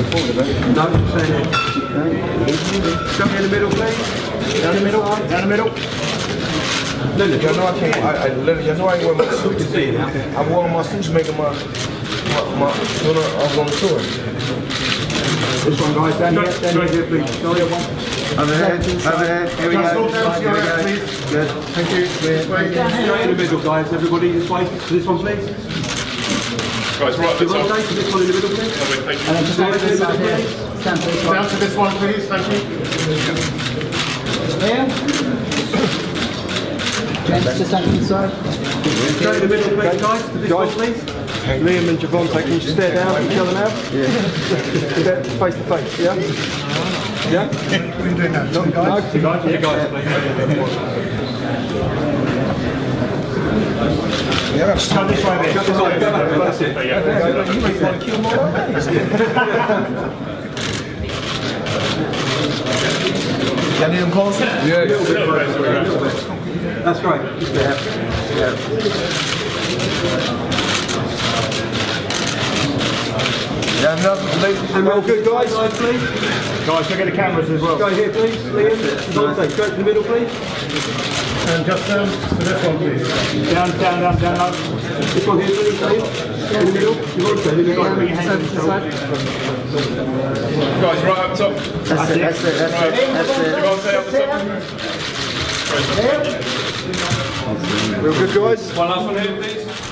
going forward a bit. No, stand here. Come in the middle, please. Down the middle, down the middle. Lily, You know I can't. I, I literally, you know I ain't wear my suit today. I wore my suit to make my my my. You know, I was on tour. this one, guys, down here, down here, please. Sorry, one. Over here, over here, here we go. Here we go. Good. Thank you. Straight in the middle, guys. Everybody, this way. This one, please. Guys, right at the Good one, top. Dave. To this one in the middle, please. And then just over this side here. Stand for this one. Down to this one, please. Thank you. Here. James, just stand to the side. Straight in the middle, please, guys. To this one, please. Liam and Gervonta, can you stare down at each other now? Yeah. face to face, yeah? Yeah? Guys, you guys, please. Come this way, then. Come Go back. That's it. Closer? That's there. Yeah, enough, ladies. And we're all good, guys. Guys, please. Guys, look at the cameras as well. Go here, please. Liam. Gervonta, go to the middle, please. And just down to this one, please. Down, down, down, down. up. This one here, please. Liam. In the middle. Gervonta, in the middle. Guys, right up top. That's it, that's it, that's it, that's it. You want to stay up the top? Real good, guys. One last one here, please.